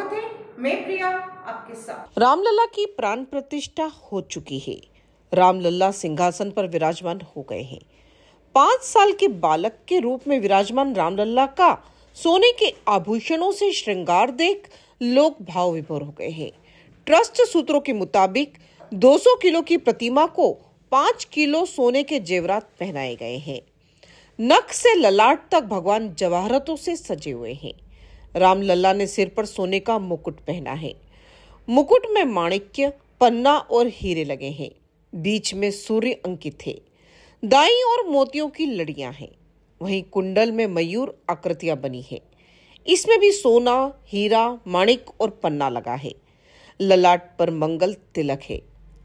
स्वागत है मैं प्रिया आपके साथ। रामलला की प्राण प्रतिष्ठा हो चुकी है। रामलला सिंहासन पर विराजमान हो गए हैं। पाँच साल के बालक के रूप में विराजमान रामलला का सोने के आभूषणों से श्रृंगार देख लोग भाव विभोर हो गए हैं। ट्रस्ट सूत्रों के मुताबिक 200 किलो की प्रतिमा को पाँच किलो सोने के जेवरात पहनाए गए हैं। नख से ललाट तक भगवान जवाहरतों से सजे हुए हैं। रामलला ने सिर पर सोने का मुकुट पहना है। मुकुट में माणिक्य, पन्ना और हीरे लगे हैं। बीच में सूर्य अंकित है। दाई और मोतियों की लड़ियाँ हैं। वहीं कुंडल में मयूर आकृतियाँ बनी है। इसमें भी सोना, हीरा, माणिक और पन्ना लगा है। ललाट पर मंगल तिलक है।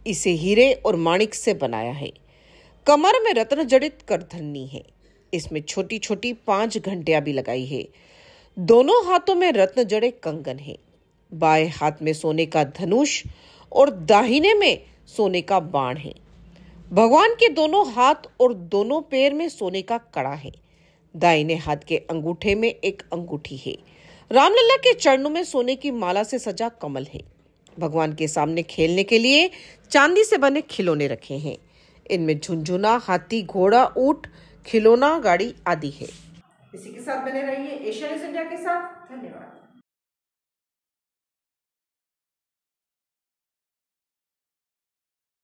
इसे हीरे और माणिक से बनाया है। कमर में रत्न जड़ित करधनी है। इसमें छोटी छोटी पाँच घंटियाँ भी लगाई है। दोनों हाथों में रत्न जड़े कंगन है। बाएँ हाथ में सोने का धनुष और दाहिने में सोने का बाण है। भगवान के दोनों हाथ और दोनों पैर में सोने का कड़ा है। दाहिने हाथ के अंगूठे में एक अंगूठी है। रामलला के चरणों में सोने की माला से सजा कमल है। भगवान के सामने खेलने के लिए चांदी से बने खिलौने रखे हैं। इनमें झुंझुना, हाथी, घोड़ा, ऊट, खिलौना, गाड़ी आदि है। इसी के साथ बने रहिए। एशिया न्यूज़ इंडिया के साथ धन्यवाद।